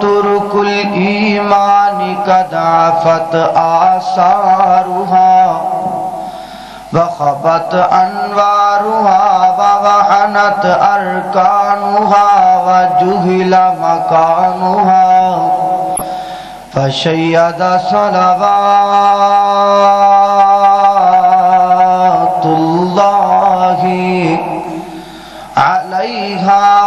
तुरकुल ईमान कदाफत आसारुहा वखबत अनवारुहा वहनत अरकानुहा वजुहिल मकानुहा। फशयद सलवातुल्लाही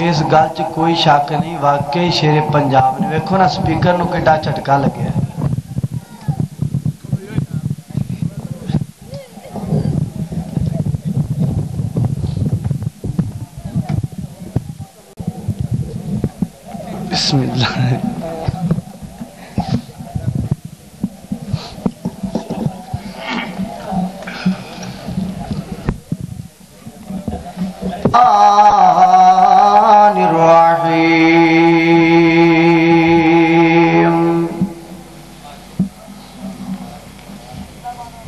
ਇਸ ਗੱਲ 'ਚ ਕੋਈ ਸ਼ੱਕ ਨਹੀਂ। ਵਾਕਈ ਸ਼ੇਰੇ ਪੰਜਾਬ ਨੇ। ਵੇਖੋ ਨਾ, ਸਪੀਕਰ ਨੂੰ ਕਿੱਡਾ ਝਟਕਾ ਲੱਗਿਆ।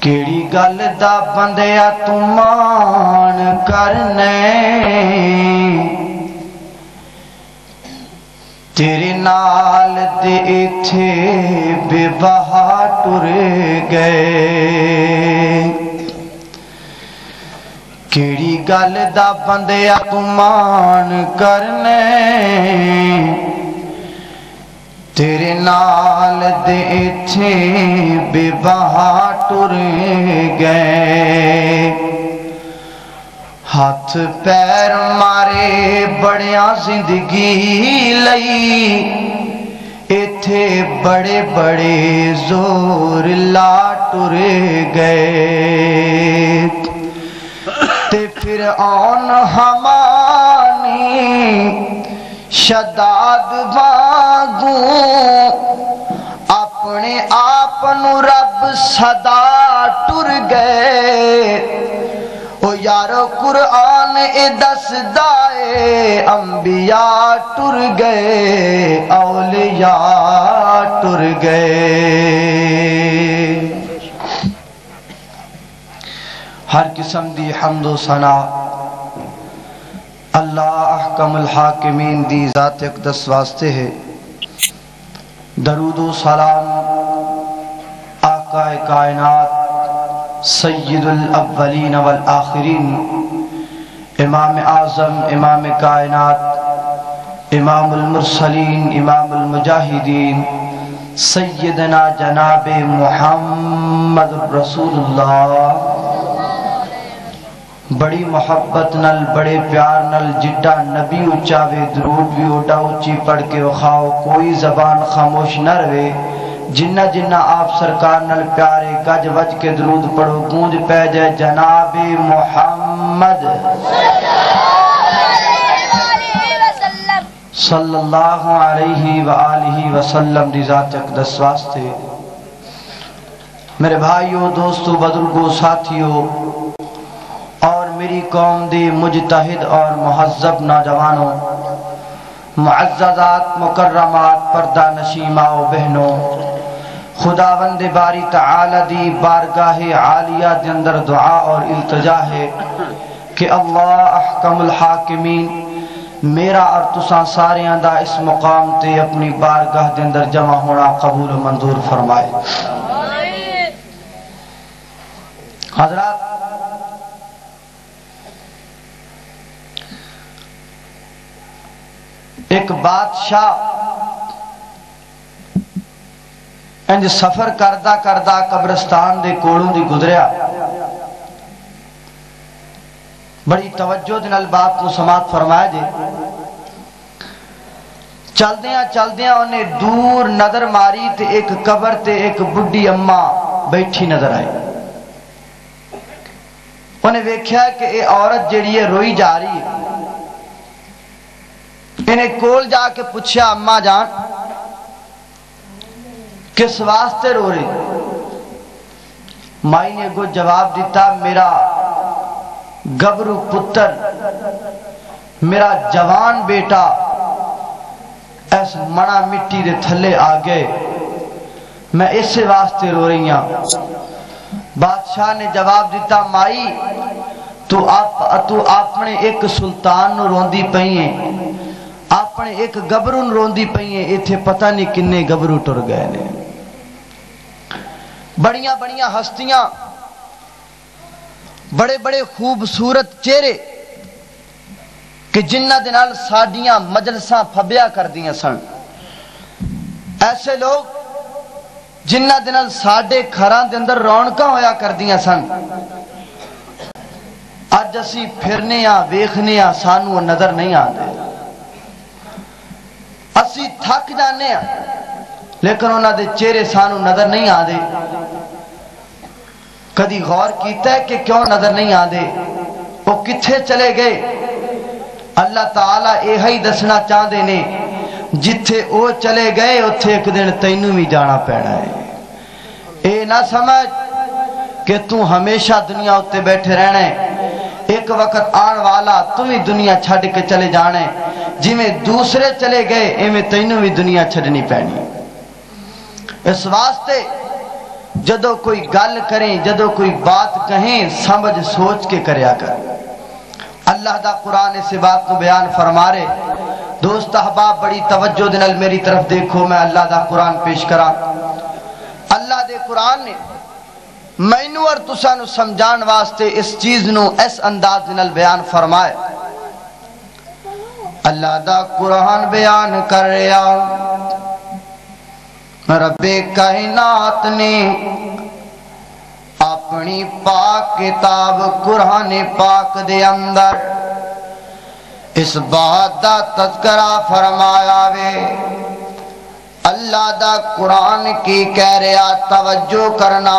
ਕਿਹੜੀ ਗੱਲ ਦਾ ਬੰਦਿਆ ਤੂੰ ਮਾਣ ਕਰਨੇ? ਤੇਰੇ ਨਾਲ ਦੇ ਇਥੇ ਬੇਬਹਾ ਟੁਰ ਗਏ। ਕਿਹੜੀ ਗੱਲ ਦਾ ਬੰਦਿਆ ਤੂੰ ਮਾਣ ਕਰਨੇ? ਤੇਰੇ ਨਾਲ ਦੇ ਇੱਥੇ ਬੇਬਹਾ ਟੁਰ ਗਏ। ਹੱਥ ਪੈਰ ਮਾਰੇ ਬੜਿਆ ਜ਼ਿੰਦਗੀ ਲਈ। ਇੱਥੇ ਬੜੇ ਬੜੇ ਜ਼ੋਰ ਲਾ ਟੁਰ ਗਏ। ਤੇ ਫਿਰ ਆਉਣ ਹਮਾਨੀ ਸ਼ਦਾਦ ਵਾਂਗੂ ਆਪਣੇ ਆਪ ਨੂੰ ਰੱਬ ਸਦਾ ਟੁਰ ਗਏ ਉਹ ਯਾਰੋ ਕੁਰਾਨ ਇਹ ਦੱਸਦਾ ਏ ਅੰਬ अंबिया टुर गए औलिया टुर गए हर किस्म दी हमदो सना अल्लाह अहकमुल हाकिमीन, दी ज़ात अक़दस वास्ते है। दरूदो सलाम, आकाए कायनात सैयदुल अव्वलीन वल आखिरीन। इमाम आज़म, इमाम कायनात, इमामुल मुरसलीन, इमामुल मुजाहिदीन। सैयदना जनाब मुहम्मद रसूलुल्लाह। बड़ी मोहब्बत नल, बड़े प्यार नल, जिड्डा नबी उच्चावे, दरूद भी ओडा उच्ची पढ़ के खाओ कोई जबान खामोश न रहे जिन्ना जिन्ना आप सरकार नल प्यारे, गज वज के दरूद पढ़ो, गूंज पै जाए जनाबे मोहम्मद। सल्लल्लाहु अलैहि व वसल्लम दी जात अक़दस वास्ते। मेरे भाइयों, दोस्तों, बुज़ुर्गों, साथियों और मेरी कौम दे मुजतहिद और महजब नौजवानों मुआज़ात मुकर्रमात पर्दा नशीमाओ बहनों खुदावंद बारी तआला दी बारगाह आलिया के अंदर दुआ और इल्तजा है कि अल्लाह अहकमुल हाकिमीन मेरा और तुसा सारियाँ दा इस मुकाम ते अपनी बारगाह के अंदर जमा होना कबूल मंजूर फरमाए। हजरात एक बादशाह। इंज सफ़र करदा करदा कब्रस्तान दे कोलों दी गुजरिया बड़ी तवज्जो बात को समाप्त फरमाया जे चलदियाँ चलदियाँ उन्हें दूर नज़र मारी ते एक कबर ते एक बुढ़ी अम्मा बैठी नज़र आई। उन्हें वेख्या कि ये औरत जेड़ी है रोई जा रही है इन्हें कोल जाके पूछा, अम्मा जान, किस वास्ते रो रही माई ने अगो जवाब दिता, मेरा गबरू पुत्र, मेरा जवान बेटा इस मना मिट्टी के थले आ गए। मैं इस वास्ते रो रही हूँ। बादशाह ने जवाब दिता, माई, तू आप, तू अपने एक सुल्तान रोंदी पई है अपने एक गबरू रोंदी पई है इथे पता नहीं किन्ने गबरू टुर गए ने बड़िया बड़िया हस्तियाँ बड़े बड़े खूबसूरत चेहरे कि जिन्हों के नाल साडियाँ मजलसा फबिया कर दिया सन ऐसे लोग जिन्हों के नाल साडे घरां दे अंदर रौनक होया कर दिया सन अज असी फिरने वेखने सानू नज़र असी थक जाने लेकिन उन्होंने चेहरे सानू नज़र नहीं आते कदी गौर किया कि क्यों नज़र नहीं आते वो किथे चले गए अल्लाह ताला यह दसना चाहते ने जिथे वो चले गए उथे एक दिन तेन भी जाना पैना है ये ना समझ कि तू हमेशा दुनिया उत्ते बैठे रहना है एक वक्त आन वाला तू भी दुनिया छड़ के चले जाने जिमें दूसरे चले गए, इवें तेन भी दुनिया छड़नी पैनी इस वास्ते जदों कोई गल करें, जदों कोई बात कहें, समझ सोच के कर। अल्लाह दा कुरान इस बात को बयान फरमा रहे दोस्त अहबाब, बड़ी तवज्जो दे नाल मेरी तरफ़ देखो, मैं अल्लाह दा कुरान पेश करा। अल्लाह दे कुरान ने मैनू और तुसा नु समझाण वास्ते इस चीज़ नु इस अंदाज दे नाल बयान फरमाए। अल्लाह दा कुरान बयान कर रहा रबे कायनात ने अपनी पाक किताब कुरान पाक दे अंदर इस बात का तस्करा फरमाया वे। अल्लाह दा कुरान की कह रहा तवज्जो करना।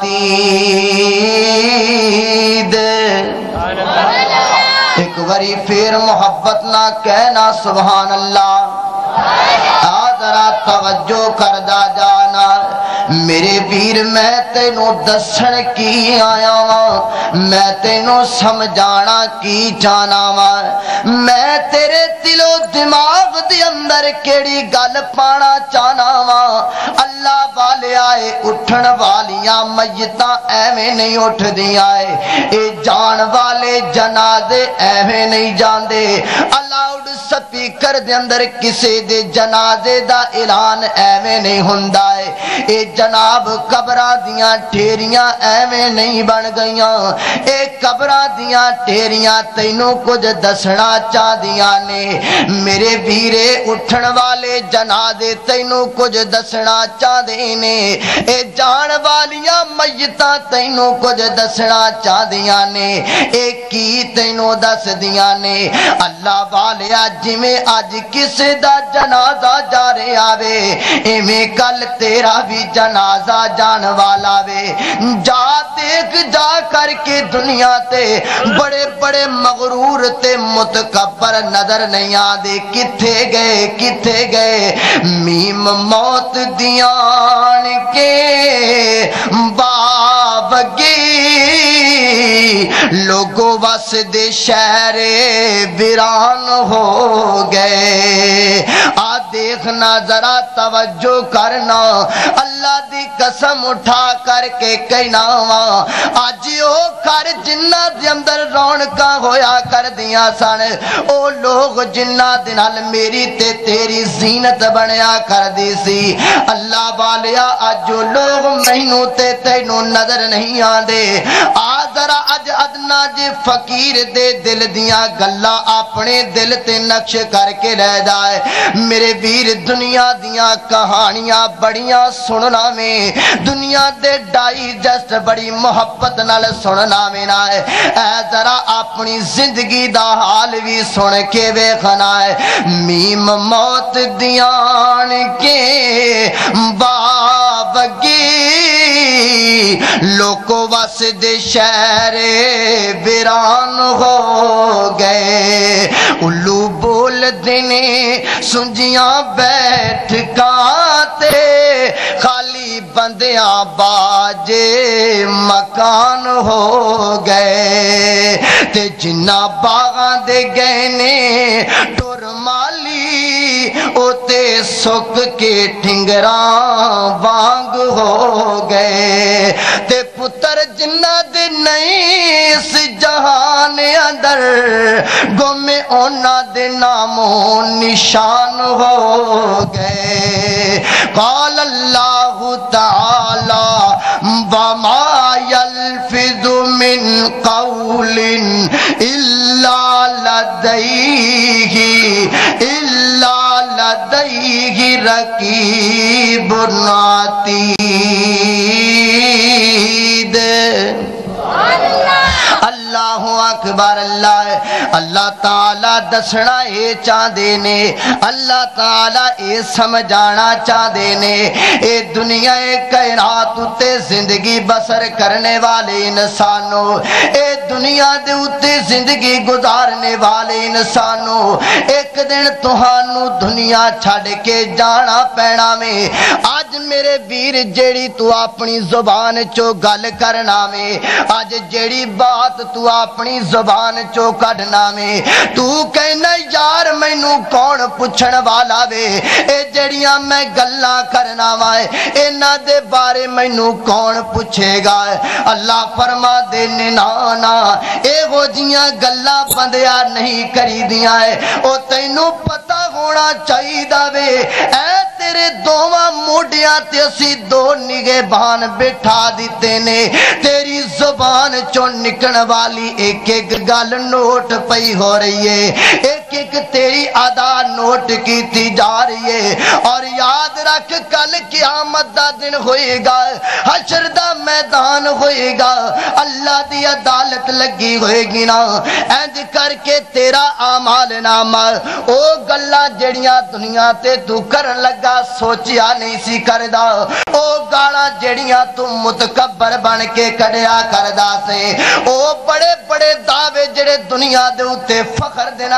अतीद एक बारी फिर मोहब्बत ना कहना सुभान अल्लाह आ जरा तवज्जो करदा जाना। मेरे वीर, मैं तेनू दसन की आया वा मैं तेनू समझाना की चाहना वा मैं तेरे दिलो दिमाग दे अंदर केड़ी गल पाना चाहना वा अल्लाह वाले आए उठन वालियाँ मय्यतां एवें नहीं उठदियाँ ए ए जान वाले जनाजे एवें नहीं जांदे। अलाउड स्पीकर अंदर किसे दे जनाजे दा ऐलान एवें नहीं हुंदा है जनाब, कबर दियाँ ठेरियाँ एवें नहीं बन गईयां। ए कबरां दियाँ ठेरियाँ तैनू कुछ दसना चाहदियाँ ने। मेरे वीरे उठन वाले जनाजे तैनू कुछ दसना चाहदे ने। ए जान वालियाँ मय्यतां तैनू कुछ दसना चाहदियाँ ने। ए की तैनू दसदियाँ ने। अल्लाह वालिया जिवें अज किसी दा जनाजा जा रहा वे इवें कल तेरा भी जनाजा जान वाला वे। जा देख, जा करके दुनिया ते। बड़े बड़े मगरूर ते मुतकबर नज़र नहीं आते किथे गए किथे गए? मीम मौत दियान के। लोगों बस दे शहरे वीरान हो गए। आ देखना जरा तवज्जो करना। अल्लाह दी कसम उठा करके कहना वा अज ओ कर जिन्ना दे अंदर रौनक होया कर दिया सन, ओ लोग जिन्ना दे नाल मेरी ते तेरी जीनत बनया कर दी सी। अल्लाह वालिया अज लोग मैनू ते तैनू नज़र नहीं आंदे। आ जरा अज अदना जे फकीर दे दिल दिया गल्ला अपने दिल ते नक्श करके ले जाए। मेरे वीर दुनिया दिया कहानियाँ बड़ियाँ सुनना में दुनिया दे डाइजेस्ट बड़ी मोहब्बत नाल सुनना में ना है। ऐ जरा अपनी ज़िंदगी दा हाल भी सुन के वेखना है। मीम मौत दियान के बाबगी लोको वस दे शहरे वीरान हो गए। उल्लू बोल देने, सुंजिया बैठ काते, खाली बंदिया बाजे मकान हो गए ते जिन्ना बागां दे गए ने टुर माली ओते सुक के ठिंगरा वांग हो गए। ते पुत्र जिन्ना दे नहीं इस जहान अंदर, गुमे ओना दे नामो निशान हो गए। काल अल्लाह ताला वमा यल्फिजु मिन कौलिन इल्ला लदैहि इल्ला लदैहि रकीबुन अतीद अल्लाह अकबर, अल्लाह अल्लाह ताला दसना ये चाहते ने, अल्लाह ताला ये समझाना चाहते ने ये दुनिया, ए कायनात उत्ते ज़िंदगी बसर करने वाले इंसानों, ए दुनिया दे उत्ते ज़िंदगी गुजारने वाले इंसानों, एक दिन तुहानू दुनिया छड़ के जाना पैना में अज मेरे वीर जेड़ी तू अपनी ज़ुबान चो गल करना में अज जेड़ी बात तू अपनी ज़ुबान चो कढ़ना तू कहना, यार, मैनू कौन पूछण वाला वे? ए जड़ियाँ मैं गल्ला करना वा। इन्हां दे बारे मैनू कौन पूछेगा? अल्लाह फरमा दे ना ना एहो जियाँ गल्ला नहीं करी दियाँ है ओ तैनू पता होना चाहिदा वे। ऐ तेरे दोवां मोढियाँ ते असी दो निगेबान बिठा दिते ने। तेरी ज़ुबान चो निकल वाली एक एक गल नोट पई हो रही है। एक एक तेरी अदा नोट की जा रही है। और याद रख, कल क्यामत दिन होएगा। हशर दा मैदान होएगा। अल्लाह दी अदालत लगी होएगी ना। इंज करके तेरा आमाल नामा। ओ गल्ला जड़ियाँ दुनिया ते तू करन लगा, सोचिया नहीं सी करदा। ओ गाला जड़ियाँ तू मुतकबर बन के कड़िया करदा से। ओ बड़े बड़े दावे जड़े दुनिया दे उत्ते फखर दे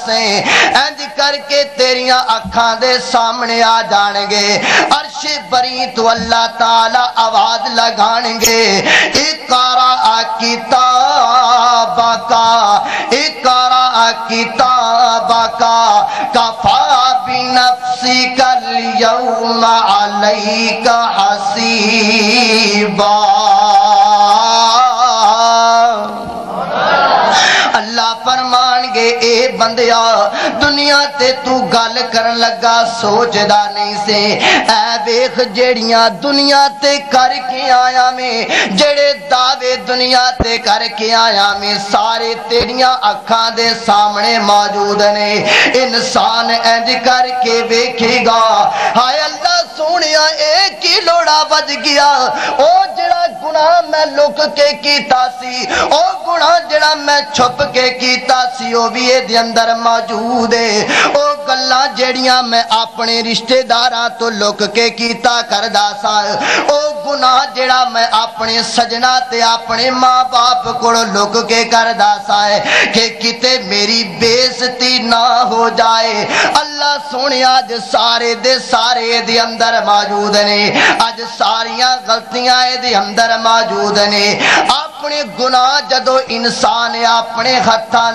से। इंज करके तेरियाँ अखां दे सामने आ जाणगे। अर्श बरी तो अल्लाह ताला आवाज़ लगाणगे। इकारा किताबा का इकारा किताबा का कफा बिनफ्सी कल यौम अलैका हसीबा। गे ए बंदिया, दुनिया ते तू गल करन लगा, सोचदा नहीं से। वेख जेड़ियाँ दुनिया ते करके आया मैं, जेड़े दावे दुनिया ते करके आया मैं, सारे तेरियाँ अखां दे सामने मौजूद ने। इंसान इंज करके वेखेगा, हाय अल्लाह सोनिया ए की लोड़ा बज गया। ओ जेड़ा गुनाह मैं लुक के कीता सी, ओ मैं छुप के कीता सी भी ये मौजूद है। वो गल जड़िया मैं अपने रिश्तेदार तो लुक के किया करता सा। जड़ा मैं अपने सजना ते अपने माँ बाप को लुक के करता सा है कि किते मेरी बेजती ना हो जाए। अल्लाह सोने अज सारे दे सारे दे अंदर मौजूद ने। अज सारिया गलतियाँ ए अंदर मौजूद ने। अपने गुनाह जदों इंसान अपने हथा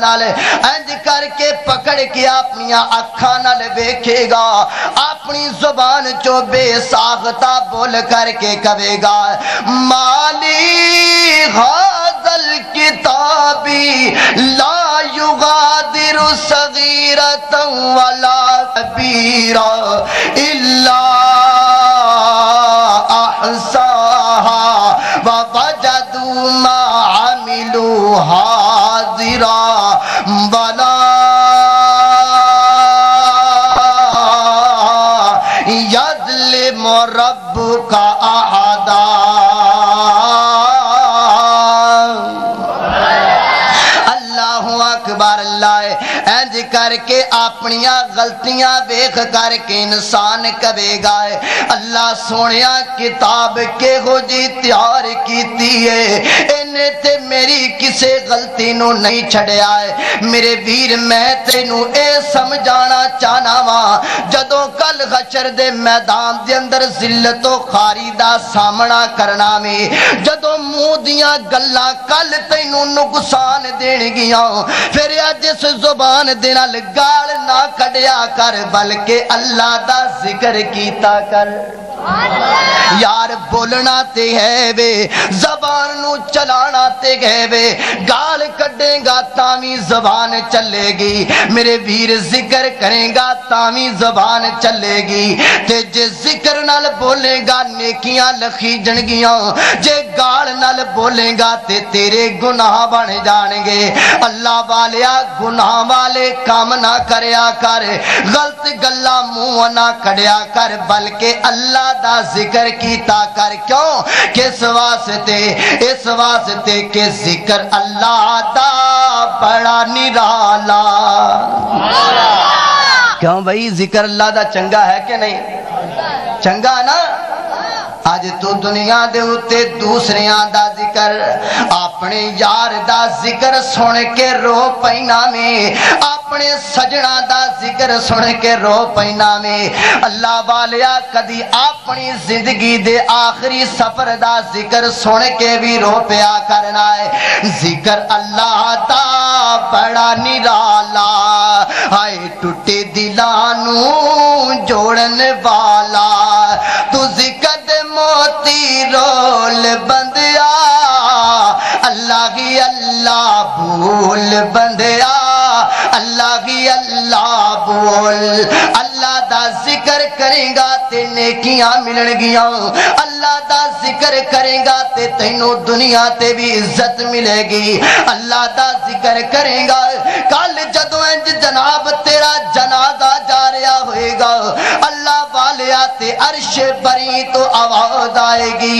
इंज करके पकड़ के अपनी अखा नल वेखेगा। अपनी ज़ुबान चो बेसाखता बोल करके कवेगा माली हाजल किताबी ला युगा दिरु सगीरत वाला कबीरा इल्ला अहसाहा। व वजदू मा अमिलू हाजिरा। वला यज़लिम रब्बुका अपनिया गलतियाँ वेख करके इंसान कवेगा अल्लाह सोने किताब केहो जी तैयार की है। इन्हें ते मेरी किसे गलती नु नहीं छड़िया है। मेरे वीर, मैं तेनू ए समझाना चाहना वा। जदों कल हशर दे मैदान दे अंदर जिल्लतो खारी दा सामना करना वे। जदों मुँह दिया गल्लां कल तैनू नुकसान देणगियाँ। फिर अज इस ज़ुबान दे गाल ना कढिया कर, बल्कि अल्लाह का ज़िक्र कीता कर। यार बोलना ते है वे, जबान चलाना ते है वे। गाल कढ़ेगा तावी जबान चलेगी। मेरे वीर ज़िक्र करेगा तावी जबान चलेगी। ते जे ज़िक्र नाल बोलेगा, नेकियाँ लखी जनगियाँ। जे गाल नाल बोलेगा, ते तेरे गुनाह बन जाणगे। अल्लाह वालिया गुनाह वाले काम ना करया कर। गलत गल्ला मुँह ना कड़िया कर, बल्कि अल्लाह का ज़िक्र किया कर। क्यों? किस वास्ते? इस वास्ते के ज़िक्र अल्लाह का बड़ा निराला। क्यों भाई? ज़िक्र अल्लाह का चंगा है कि नहीं? चंगा ना? अज तू दुनिया के उत्ते दूसरिया का ज़िक्र, अपने यार का ज़िक्र सुन के रो पैना में। आ... अपने सजना का ज़िक्र सुन के रो पैना में अल्लाह वालिया, कदी अपनी ज़िंदगी दे आखिरी सफ़र का ज़िक्र सुन के भी रो पिया करना है। ज़िक्र अल्लाह ता बड़ा निराला आए टूटे दिलानू जोड़न वाला। तू ज़िक्र मोती रोल बंदिया अल्लाह की अल्लाह भूल बंदिया अल्लाह की अल्लाह बोल। अल्लाह दा ज़िक्र करेगा ते नेकियाँ मिलणगियाँ। अल्लाह दा ज़िक्र करेगा ते तैनू दुनिया ते भी इज़्ज़त मिलेगी। अल्लाह का ज़िक्र करेगा, कल जदों इंज जनाब तेरा जनाजा जा रहा होएगा, अल्लाह वालिया ते अरश बरी तो आवाज़ आएगी।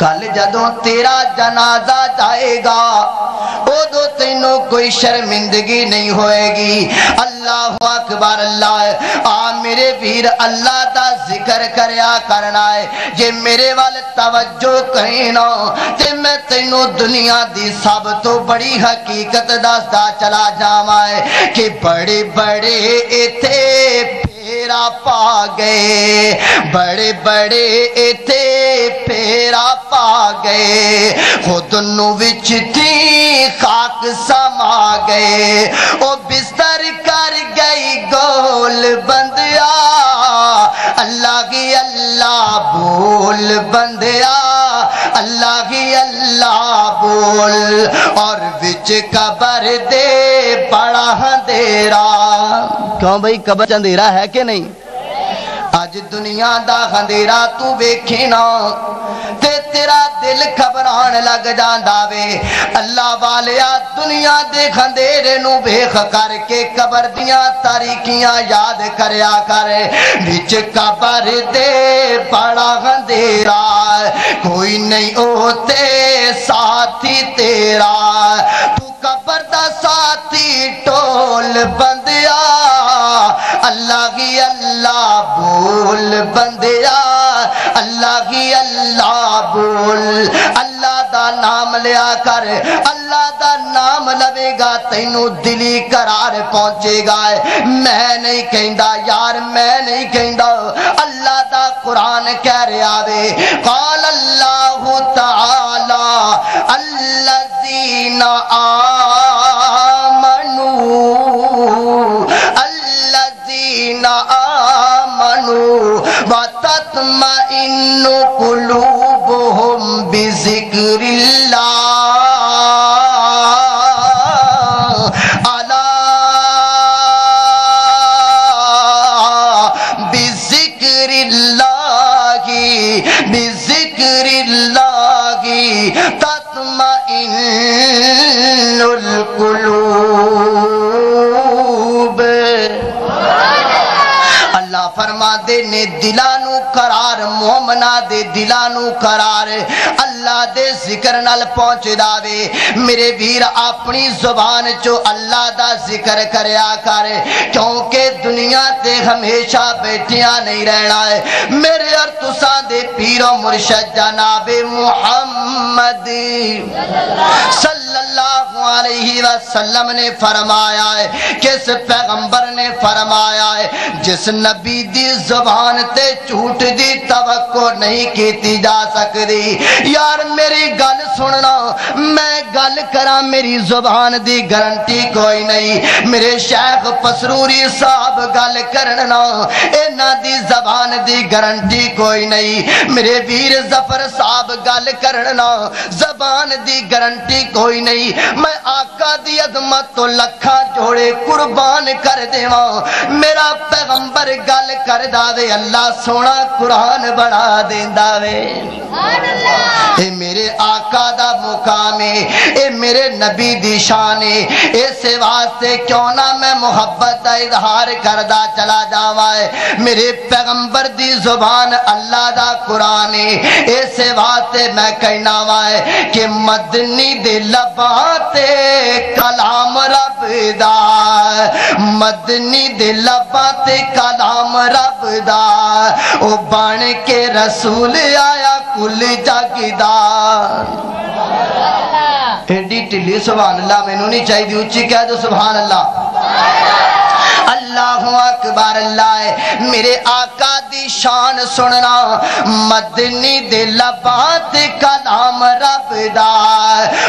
कल जदों तेरा जनाजा जाएगा, उदो तेनों कोई शर्मिंदगी नहीं होएगी। अल्लाह अकबर, अल्लाह आ, मेरे वीर, अल्लाह दा ज़िक्र करया करना है। जे मेरे वाल तवज्जो कहना ते मैं तेनों दुनिया की सब तो बड़ी हकीकत दसदा चला जावा है कि बड़े बड़े इथे फेरा पा गए। बड़े बड़े इथे फेरा पा गए। खुद विच थी खाक समा गए। ओ बिस्तर कर गई गोल बंदिया। अल्लाह की अल्लाह बोल बंदिया। अल्लाह की अल्लाह बोल। और विच कबर दे बड़ा अंधेरा क्यों भाई कबर अंधेरा है कि नहीं ਅੱਜ अज दुनिया का खंदेरा तू वेखे ना ते तेरा दिल घबराण लग जाता वे अल्लाह वालिया दुनिया दे खंदेरे वेख करके कबर दिया तारीखियाँ याद करया कर बिच कबर दे बड़ा खंदेरा कोई नहीं होते साथी तेरा तू कबर दा साथी टोल बंदिया अल्लाह की अल्लाह बो बंदिया, अल्लाह की अल्लाह बोल। अल्लाह दा नाम लिया कर, अल्लाह दा नाम लवेगा, तेनू दिली करार पहुंचेगा। मैं नहीं कहता यार, मैं नहीं कहता अल्लाह दा कुरान कह रहा वे। काल अल्लाह ताला अल्लज़ीना आमनू। तत्मइन्नु कुलूबुहुम बिज़िक्रिल्लाह। अला बिज़िक्रिल्लाहि बिज़िक्रिल्लाहि तत्मइन्नुल कुलूब। अल्लाह फरमा दे ने दिला नू करार मोमना दे दिलां नू करार। अल्लाह दे ज़िक्र नाल पहुंचदा वे मेरे वीर अपनी ज़ुबान चो अल्लाह दा ज़िक्र करया कर। क्योंकि दुनिया ते हमेशा बैठिया नहीं रहना है। मेरे और तुसा दे पीरो मुर्शद जनाबे मुहम्मद सल्लल्लाहु अलैहि वसल्लम ने फरमाया है, किस पैगंबर ने फरमाया है, जिस नबी दी ज़ुबान ते झूठ दी तवक्को नहीं की जा सकती यार, मेरी गल सुनना, मैं गल करा मेरी ज़ुबान दी गारंटी कोई नहीं। मेरे शेख पसरूरी साहब गल करना, इन्हां दी जबान दी गारंटी कोई नहीं। मेरे वीर ज़फ़र साहब गल करना, जबान दी गारंटी कोई नहीं। मैं आका दी अजमत तो लखा जोड़े कुर्बान कर देवा। मेरा पैगंबर गल कर दावे, अल्लाह सोना कुरान बना देंदा वे। ए मेरे आका दा मुकाम है ए मेरे नबी दी शान है इस वास्ते क्यों ना मैं मोहब्बत का इजहार करदा चला जावा? है मेरे पैगंबर दी ज़ुबान अल्लाह दा कुरान है इस वास्ते मैं कहना वा है कि मदनी दे लबाते कलाम रब दा। मदनी दे लबाते कलाम रब दा। ओ बन के रसूल आया कुल जागीदार। एडी ढिली सुबह अल्लाह मैनू नहीं चाहिए उच्ची कह दो सुबह अल्लाह। अल्लाह अकबर, अल्लाह, मेरे आका दी शान सुनना। मदनी दे लबात कलाम रब दा।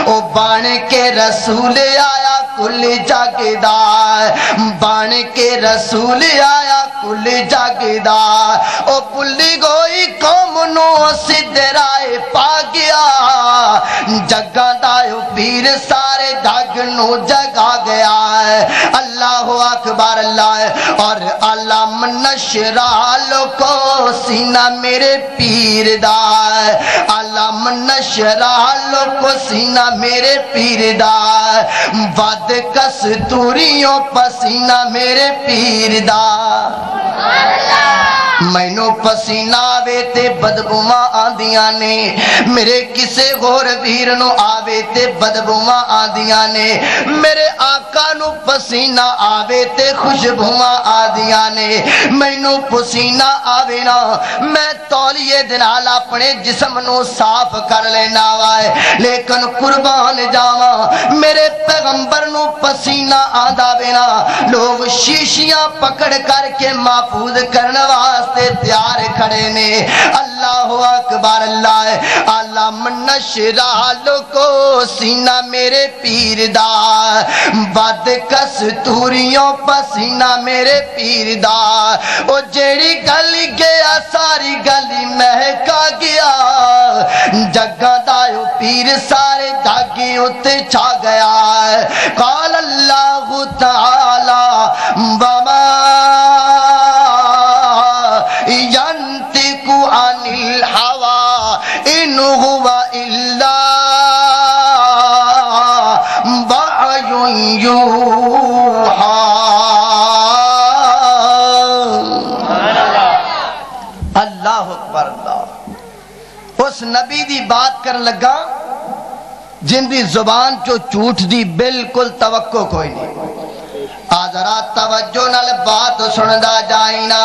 ओ बन के रसूल आया कुल जगदा बन के रसूल आया कुल जगदा ओ भुल्ली गोई कौम नो पा गया। जगा दा पीर सारे जग नु जगा गया। अल्लाह अकबर अल्लाह और अलम नशरा लोको सीना मेरे पीर दाए। अलम नशरा लोको सीना मेरे पीर दाए। वद कस्तूरियों पसीना मेरे पीर दा मैनू पसीना आवे ते बदबूवा आंदिया ने। मेरे किसे होर वीर नु आवे ते बदबूवा आंदिया ने। मेरे आका नु पसीना आवे ते खुशबूवा आदिया ने। मैनू पसीना आवे ना, मैं तौलिए दे नाल अपने जिस्म नु साफ़ कर लेना वाए। लेकिन कुर्बान जावा, मेरे पैगंबर नु पसीना आंदा बिना लोग शीशियाँ पकड़ करके महफूज करने वास्ते तैयार खड़े ने। अल्लाह अकबर, अल्लाह आलम नशरा लोको सीना मेरे पीर दा बद कस्तूरियों पसीना मेरे पीर दा ओ जेड़ी गली गया, सारी गली महका गया। जगा दा पीर सारे जागे उत्ते छा गया। काल अल्लाह ताला, बमा अल्लाह अकबर उस नबी दी बात कर लगा जिंदी ज़ुबान चो झूठ दी बिल्कुल तवक्को कोई नहीं। आजरा तवज्जो नाल बात सुनदा जाई ना।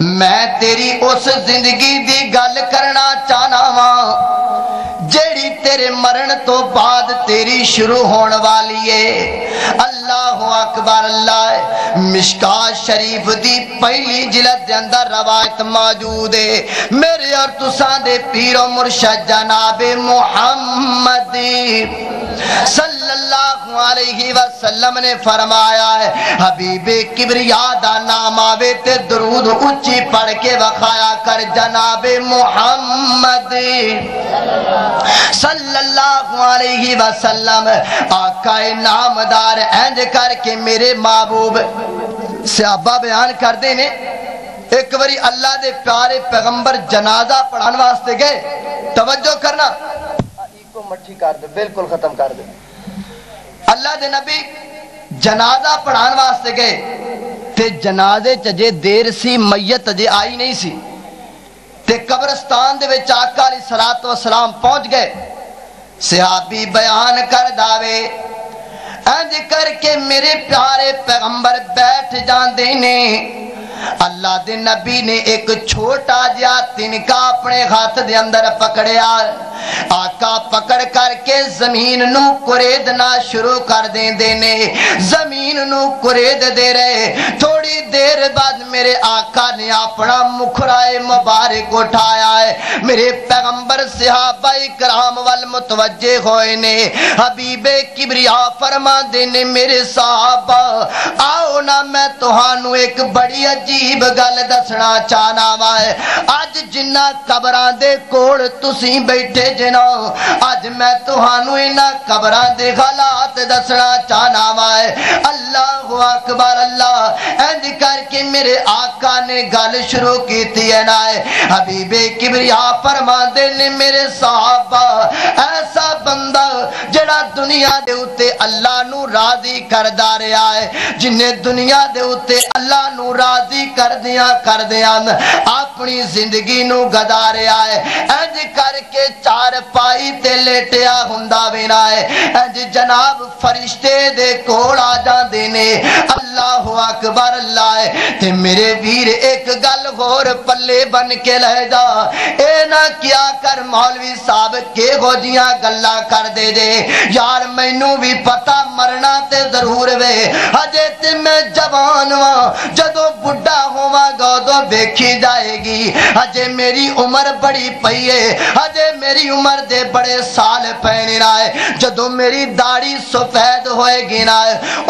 मैं तेरी उस ज़िंदगी दी गल करना चाहना वा जेड़ी तेरे मरण तो बाद तेरी शुरू होने वाली है। अल्लाह अकबर, अल्लाह मिशका शरीफ दी पहली जिलत दे अंदर रवायत मौजूद है। मेरे और तुसा दे पीरो मुर्शद जनाबे मुहम्मद वसल्लम ने फरमाया है, हबीबे किबरिया दा नाम आवे ते दरूद ऊँची पढ़ के वखाया कर जनाबे मुहम्मद। वसल्लम नामदार करके मेरे महबूब सहाबा बयान करते ने एक बारी अल्लाह दे प्यारे पैगंबर जनाजा पढ़ाने वास्ते गए। तवज्जो करना। को कर दे, बिल्कुल खत्म कर दे। अल्लाह दे नबी जनाजा पढ़ाने वास्ते गए। ते जनाजे च अजे देर सी, मैयत अजे आई नहीं सी। ते कब्रस्तान दे विच आका अली सलात सलाम पहुँच गए। सहाबी बयान कर इंज करके मेरे प्यारे पैगंबर बैठ जाते ने। अल्लाह दे नबी ने एक छोटा जिहा तिनका अपने हाथ दे अंदर पकड़िया। आका पकड़ करके ज़मीन नु कुरेदना शुरू कर देंदे ने। ज़मीन नु कुरेद दे रहे। थोड़ी देर बाद मेरे आका ने अपना मुखराए मुबारक उठाया है। मेरे पैगंबर सहाबा कराम वाल मुतवज्जे होए ने। हबीबे किबरिया फरमा दे ने मेरे साहब, आओ ना मैं तुहानू एक बड़ी अजीब गल दसना चाहना वा अज जिन्ना कबरां दे कोल तुसी बैठे जिनो अज मैं तुहानू इन्हां कबरां दे हालात दसना चाहना वा अल्लाह अकबर, अल्लाह इंज करके मेरे आका ने गल शुरू की है ना। हबीबे किबरिया फरमाते ने मेरे साहबा, ऐसा बंदा जड़ा दुनिया दे उत्ते अल्लाह राज़ी करदा रहा है जिन्हें दुनिया दे उत्ते अल्लाह राज़ी करदियाँ करदियाँ अपनी ज़िंदगी गदा रहा है इंज करके चार पाई ते लेटिया हुंदा वेना है इंज जनाब फरिश्ते दे कोल आ जांदे ने, अल्लाह अकबर अल्लाह ते मेरे वीर एक गल होर पल्ले बन के ले जा। ना क्या कर मौलवी साहब के गल्ला कर दे जे यार, मैनू भी पता मरना ते ज़रूर वे। हजे ते मैं जवान वा। जदों बुढ़ा होवांगा, उदों वेखी जाएगी। अजे मेरी उम्र बड़ी पई है। अजे मेरी उम्र दे बड़े साल पैने ना है। जदों मेरी दाढ़ी सफ़ेद होएगी ना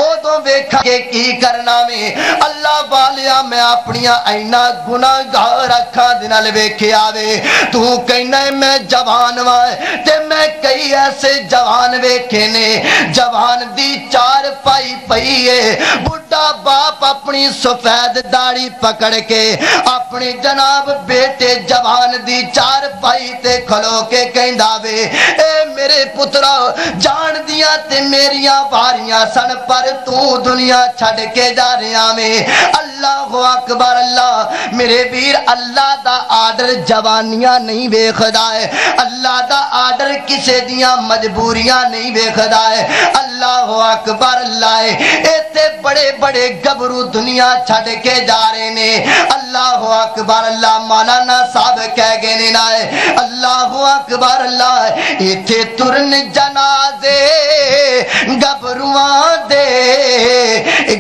उदों वेखांगे की करना में। अल्लाह वालिया, मैं अपनियाँ ऐना गुनाहगार अखां दे वेखिया वे तू कहना मैं जवान वा। ते मैं कई ऐसे जवान वेखे ने। जवान दी चार पाई पई है बुढ़ा बाप अपनी सफ़ेद दाढ़ी पकड़ के अपनी जनाब बेटे जवान दी चार पाई ते खलो के कहंदा वे, ए मेरे पुत्रा, जान दिया ते मेरियाँ वारियाँ सन, पर तू दुनिया छड़ के जा रहा में अल्लाह अकबर, अल्लाह, मेरे वीर, अल्लाह दा आर्डर जवानियाँ नहीं वेखदा है अल्लाह दा आर्डर किसे दियाँ मजबूरियाँ नहीं वेखदा है अल्लाह अकबर लाए इतने बड़े बड़े गबरू दुनिया छड़ के जा रहे ने। अल्लाह अकबर, अल्लाह, मालाना साहब कह गए ने ना अल्लाह अकबर, अल्लाह इतने तुरन जनाजे, गबरुआ दे,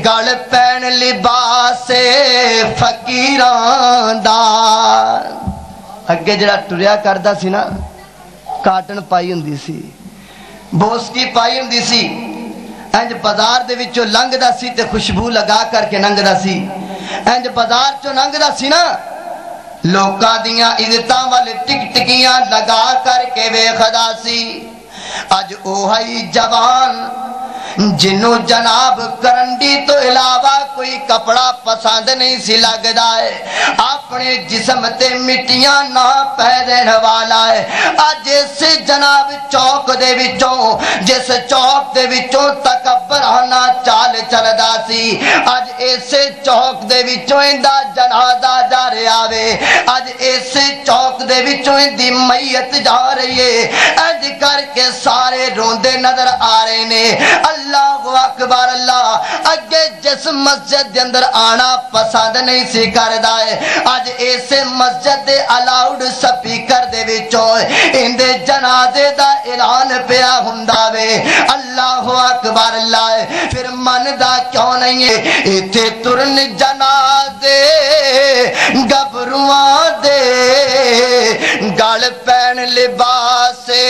गल पैन लिबास फकीर अगे जरा टुरिया करता सी ना, काटन पाई होंगी सी, बोसकी पाई होंगी सी। इंज बाज़ार लंघता सी खुशबू लगा करके लंघता सी इंज बाज़ार चो लंघता सी ना लोगों दया इजत वाल टिकटिकियाँ लगा करके वेखदा सी अज ओ जवान जिन्हों जनाब करंडी तो इलावा कोई कपड़ा पसंद नहीं सी लगता है। अपने जिसम ते मिट्टियाँ ना पै वाला है। अज इस जनाब चौक दे जिस चौक दे तकबराना चाल चलदा सी। अज इस चौक दे विचों जा रहा वे। अज इस चौक दे विचों जा रही है। इंज करके सारे रोंदे नज़र आ रहे ने। अल्लाह अकबर, अल्लाह। अगे जिस मस्जिद के अंदर आना पसंद नहीं सी करदा है अज इस मस्जिद दे अलाउड स्पीकर इंदे जनाजे दा ऐलान पिया वे। अल्लाह अकबर, अल्लाह। फिर मनदा क्यों नहीं है? इथे तुरन जनाजे गबरुआं दे। गल पैन लिबासे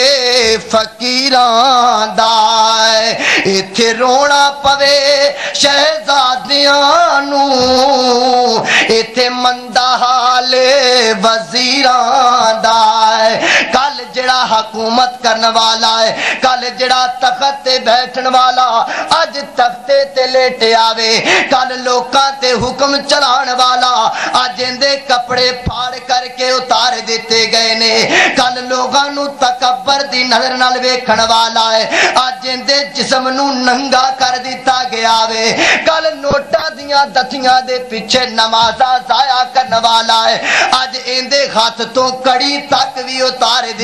फकीरां इथे रोना पवे शहजादियाँ इथे मंदा हाल वजीरां कल जड़ा हकूमत करने वाला है, कल जड़ा तखत बैठन वाला अज तख्ते ते आवे, कल लोकां हुक्म चलान वाला अज इंदे कपड़े फाड़ करके उतार दिते गए ने, कल लोगां तकबर दी नज़र नाल वाला है अज इंदे जिस्म नंगा कर दिता गया वे, कल नोटा दियाँ दथियाँ दे पीछे नमाजा जाया करने वाला है अज इंदे हाथ तो कड़ी तक भी उतार दी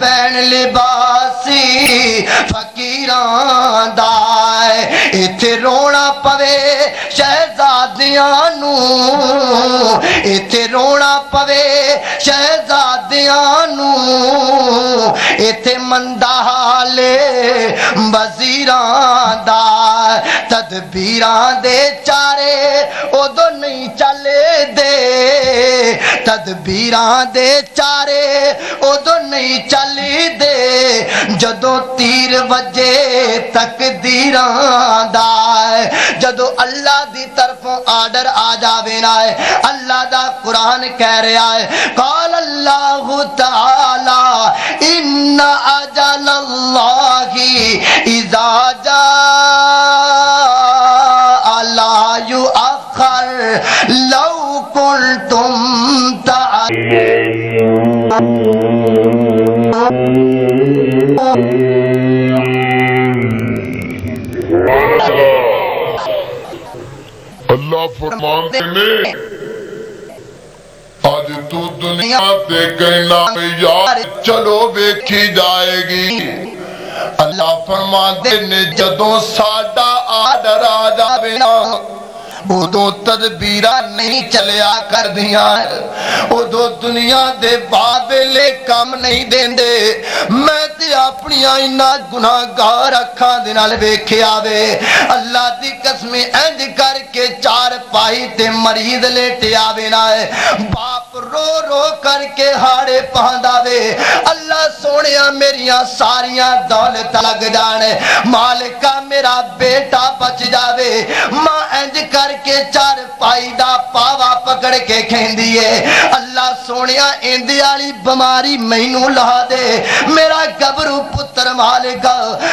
पैन लिबासी, फकीरां दा इथे रोना पवे शहजादियाँ नू। रोना पवे शहजादियाँ नू। इथे मंदा हाले दे चारे उदो नहीं चले दे तदबीरां दे चारे उदो नहीं चली दे, जदों तीर वजे तकदीरां दा जदों अल्लाह दी तरफों आर्डर आ जावे ना है, अल्लाह दा कुरान कह रहा है, कौल अल्लाह ताला, इन्ना अजल अल्लाही इजा जा फरमान ने आज तू दुनिया से गैना यार, चलो देखी जाएगी। अल्लाह फरमान ने जदों साडा आडर आ जावे ना। ਉਦੋਂ ਤਦਬੀਰਾਂ ਨਹੀਂ ਚੱਲਿਆ ਕਰਦੀਆਂ ਉਦੋਂ ਦੁਨੀਆ ਦੇ ਬਾਬੇਲੇ ਕੰਮ ਨਹੀਂ ਦਿੰਦੇ ਮੈਂ ਤੇ ਆਪਣੀਆਂ ਇਨਾ ਗੁਨਾਹਗਾਰ ਅੱਖਾਂ ਦੇ ਨਾਲ ਵੇਖਿਆ ਵੇ ਅੱਲਾ ਦੀ ਕਸਮੇ ਇੰਜ ਕਰਕੇ ਚਾਰ ਪਾਈ ਤੇ ਮਰੀਜ਼ ਲੇਟਿਆ ਵੇ ਨਾ ਬਾਪ ਰੋ ਰੋ ਕਰਕੇ ਹਾੜੇ ਪਾਉਂਦਾ ਵੇ ਅੱਲਾ ਸੋਹਣਿਆ ਮੇਰੀਆਂ ਸਾਰੀਆਂ ਦੌਲਤ ਲੱਗ ਜਾਣ ਮਾਲਕਾ ਮੇਰਾ ਬੇਟਾ ਬਚ ਜਾਵੇ ਮਾਂ ਇੰਜ ਕਰਕੇ के चार पाई दा पावा पकड़ के खेंदी है अल्लाह सोनिया इंदी वाली बीमारी मैनू ला दे। मेरा गबरू पुत्र मालिक,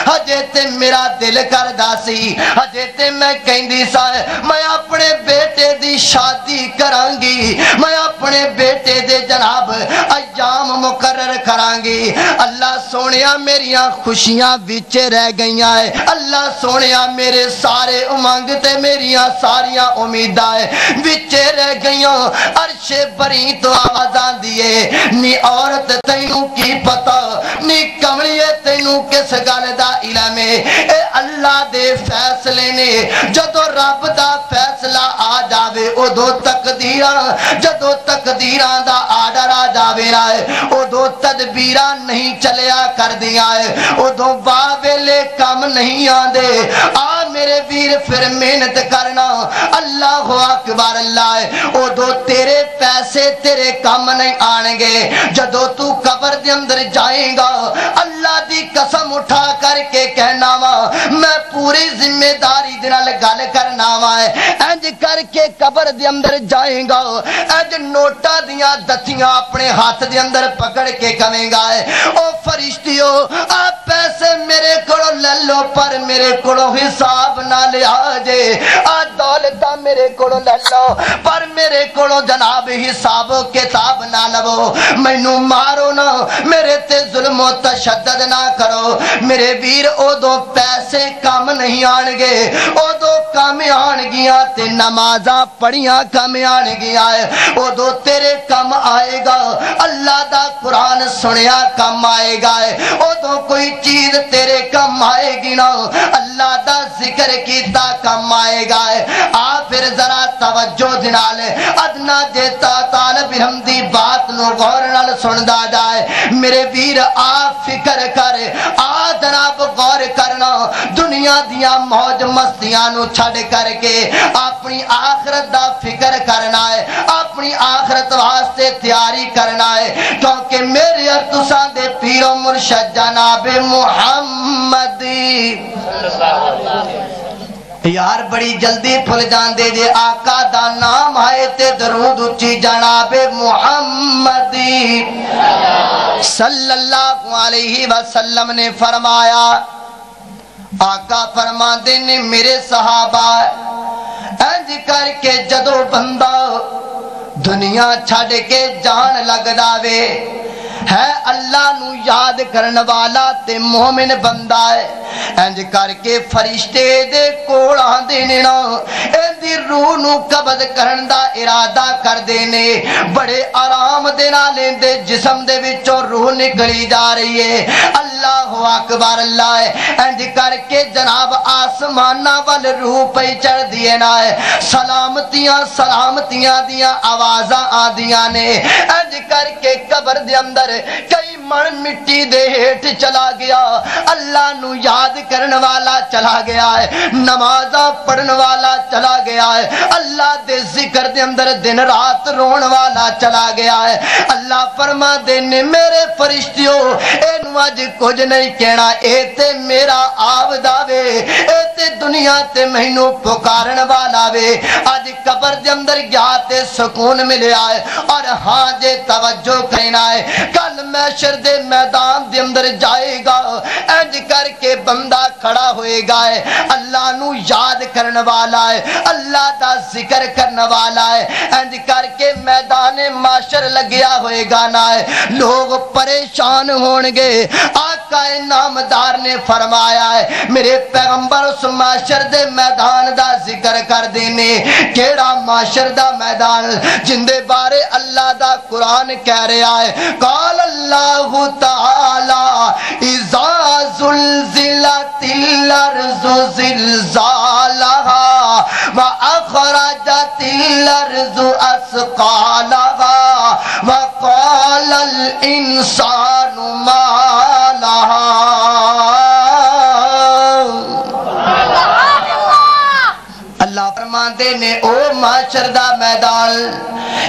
हजे ते मेरा दिल करदा सी। हजे ते मैं कहंदी सा, मैं अपने बेटे दी शादी करांगी। मैं अपने बेटे दे जनाब अयाम मुकर्रर करांगी। अल्लाह सोनिया मेरिया खुशियाँ विच रह गई है अल्लाह सोनिया मेरे सारे उमंग ते मेरिया सारी सारिया उम्मीदा है बिच रह गई अरशे भरी तो आवाज़ आती है नी औरत तेनू की पता, नी कमलिए तेनू किस गल का इलामे है अल्लाह दे फैसले ने जो रब का फैसला आ जाए उदो तकदीर, जदों तकदीर का आर्डर आ जाए ना है उदो तदबीर नहीं चलिया कर दिया है उदो वाह वेले कम नहीं आते आ मेरे वीर, फिर मेहनत करना, अल्लाह अकबर, अल्लाह, उदो तेरे पैसे तेरे कम नहीं आने जदों तू कबर के अंदर जाएगा, अल्लाह की कसम उठा करके कहना वा, मैं मैं पूरी ज़िम्मेदारी गल करना वा इंज करके कबर दे अंदर जाएगा इंज नोटा दिया दथियाँ अपने हाथ दे अंदर पकड़ के कवेगा ओ फरिश्तियो, आप पैसे मेरे को ले लो, पर मेरे को हिसाब ना लिया जे। आ दौलत मेरे को ले लो, पर मेरे को जनाब हिसाब किताब ना लवो। मैनू मारो ना, मेरे ते जुल्मो तशद ना करो। मेरे वीर उदो पैसे कम नहीं आने उदो कम आनगिया ते नमाजा पढ़िया कम आनगिया उदो तेरे कम आएगा, अल्लाह का कुरान सुनिया कम आएगा उदो कोई चीज़ तेरे कम आएगी ना, अल्लाह का ज़िक्र किया कम आएगा आ फिर जरा तवज्जो दिनाल अदना देता ताल बिरम दी बात नु गौर नाल सुनदा जाए मेरे वीर, आ फ़िक्र कर, आ जनाब गौर करना दुनिया दिया मौज मस्तिया छड़ करके अपनी आखरत का फ़िक्र करना है, अपनी आखरत वास्ते तैयारी करना है। क्योंकि मेरे और तुसा दे पीरो मुर्शद जनाबे मुहम्मदी। यार, बड़ी जल्दी फुल जाते जे आका दा नाम आए ते दरूद उची जनाबे मुहम्मदी। सल्लल्लाहु अलैहि वसल्लम ने फरमाया आका फरमाते ने मेरे सहाबा इंज करके जदों बंदा दुनिया छड़ के जान लगदा वे है अल्लाह नु याद वाला ते मोमिन बंदा है। इंज करके फरिश्ते दे रूह नु कबज इरादा करदे ने। बड़े आराम दे नाल लेंदे जिस्म दे रूह निकली जा रही है। अल्लाह अकबर, अल्लाह इंज करके जनाब आसमाना वल रूह पई चढ़दी है ना सलामतियाँ सलामतियाँ दियाँ आवाजां आदियाँ ने। इंज करके कब्र दे अंदर कई मन मिट्टी दे हेठ चला गया। अल्लाह याद करन वाला चला गया है, नमाजा पढ़न वाला चला गया है, अल्लाह दे ज़िक्र दे अंदर दिन रात रोन वाला चला गया है। अल्लाह फरमा दे मेरे फरिश्तियों, एनु अज कुछ नहीं कहना, ए मेरा आवदा वे ए दुनिया ते मैनू पुकारन वाला वे। अज कब्र अंदर गया सुकून मिलया और हाँ जे तवज्जो करना है। कल मैशर दे मैदान दे अंदर जाएगा। इंज करके बंदा खड़ा होएगा है। अल्लाह नु याद करने वाला है। अल्लाह दा ज़िक्र करने वाला है। इंज करके मैदान माशर लगया होएगा ना है। लोग परेशान होंगे आका नामदार ने फरमाया है, मेरे पैगंबर उस माशर दे मैदान दा ज़िक्र कर देने। केड़ा माशर दा मैदान? जिंदे बारे अल्लाह दा कुरान कह रहा है, काल अल्लाह ताला, इजा जुलजिलतिल अर्ज़ु जिलजालहा व अखरजतिल अर्ज़ु असकालहा व क़ालल इंसानु मा लहा अल्लाह फरमाते ने, ओ माशर मैदान,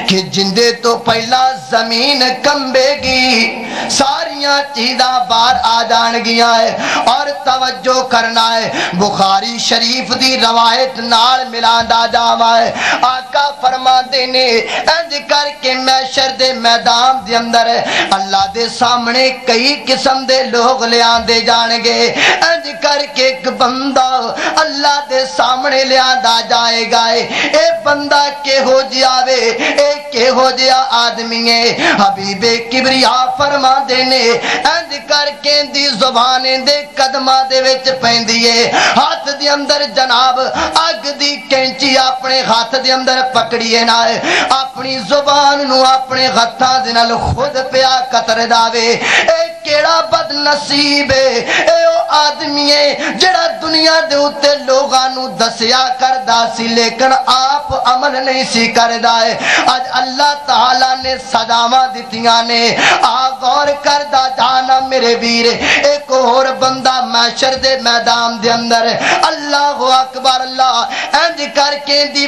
कि जिंदे तो पहला ज़मीन कंबेगी, सारिया चीजा बाहर आ जाणगियाँ है, और तवज्जो करना है, बुखारी शरीफ दी रवायत नाल मिलांदा जावा है। आका फरमाते ने इंज करके मैशर दे मैदान दे अंदर, अल्लाह दे सामने कई किस्म दे लोग लियांदे जाणगे। इंज करके एक बंदा अल्लाह दे सामने लियांदा जाएगा ए बंदा केहो जिहा वे, ए केहो जिहा आदमी है हबीबे किबरिया फरमा देने इंज करके दी ज़ुबान दे कदमां दे विच पैंदी है हथ दे अंदर जनाब, अग दी कैंची अपने हाथ दे अंदर पकड़िए ना अपनी ज़ुबान नु अपने हत्थां दे नाल खुद पिया कतर दावे। ए केड़ा बदनसीब है, ए ओ आदमी है जेड़ा दुनिया दे उत्ते लोगां नु दसिया करदा सी लेकिन आप अमल नहीं सी करदा है अज अल्लाह ताला ने सजावा दितियाँ ने। आ गौर करदा जाना मेरे वीर। एक और बंदा मैशर दे मैदान दे अंदर। अल्लाह अकबर, अल्लाह। इंज करके दी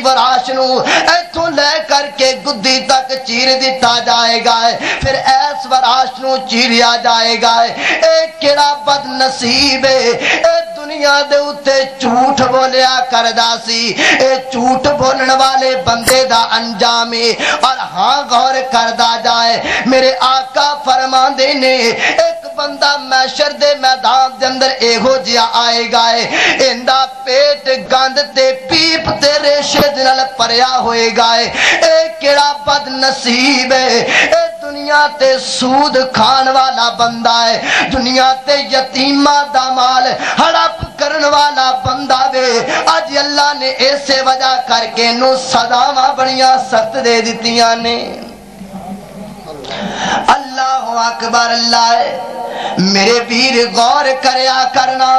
ले करके गुद्दी तक चीर दिता जाएगा। फिर ऐस वराश नु चीरिया जाएगा। केड़ा बदनसीब है। दुनिया दे उत्ते झूठ बोलिया करदा सी। ए झूठ बोलने वाले बंदे दा अंजाम। है और हाँ गौर करदा जाए, मेरे आका फरमांदे ने, एक बंदा मैशर दे मैदान दे अंदर एहो जिहा आएगा है इंदा पेट गंद ते पीप ते रेशे दे नाल भरिया होएगा है ए केड़ा बदनसीब है दुनिया ते सूद खान वाला बंदा है, दुनिया ते यतीमा दा माल हड़प करन वाला बंदा वे। अज अल्लाह ने ऐसे वजह करके नु सदावा बड़िया सख्त दे दितियाँ ने अल्लाह अकबर, अल्लाह, मेरे वीर गौर करया करना।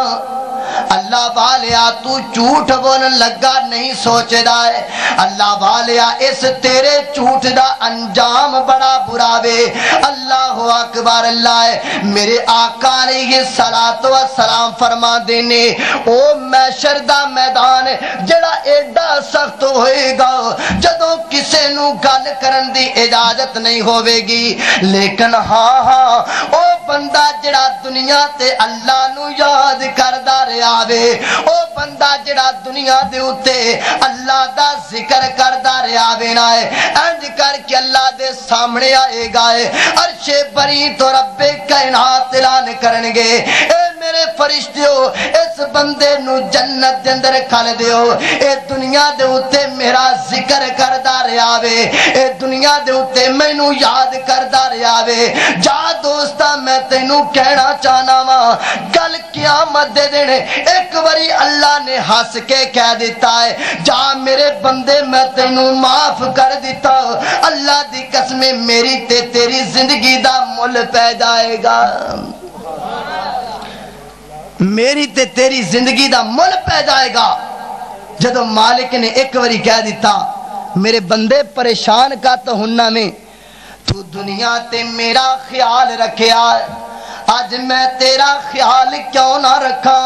अल्लाह वालिया, तू झूठ बोलन लगा नहीं सोचदा है। अल्लाह वालिया, इस तेरे झूठ दा अंजाम बड़ा बुरा वे। अल्लाह अकबर, अल्लाह, मेरे आका ने ये सलात व सलाम फरमा देने। ओ मैशर दा मैदान, जड़ा एडा सख्त होएगा। जदों किसे नु गल करन दी इजाज़त नहीं होवेगी लेकिन हाँ हाँ ओ बंदा जड़ा दुनिया ते अल्लाह नु याद करदा रहा वे, ओ बंदा जड़ा दुनिया दे उत्ते अल्लाह दा ज़िक्र करदा रहा वे ना है इंज करके अल्लाह के सामने आएगा है अर्शे बरी तो रबे कहना ऐलान करनगे। ए मेरे फरिश्तियो, इस बंदे जन्नत अंदर खल दियो ए दुनिया दे उत्ते मेरा ज़िक्र करदा रहा वे। ए दुनिया दे उत्ते मैनू याद करदा रहा वे। जा दोस्ता, मैं तेनू कहना चाहना वा, कल कियामत दे दिन एक बारी अल्लाह ने हंस के कह दिता है, जा मेरे बंदे, मैं तेनू माफ़ कर दिता अल्लाह दी कसमें मेरी ते तेरी ज़िंदगी दा मुल पै जाएगा। मेरी ते तेरी ज़िंदगी का मुल पै जाएगा। जदों मालिक ने एक बारी कह दिता, मेरे बंदे परेशान का तो हूँ में, तू दुनिया ते मेरा ख्याल रखिया अज मैं तेरा ख्याल क्यों ना रखा?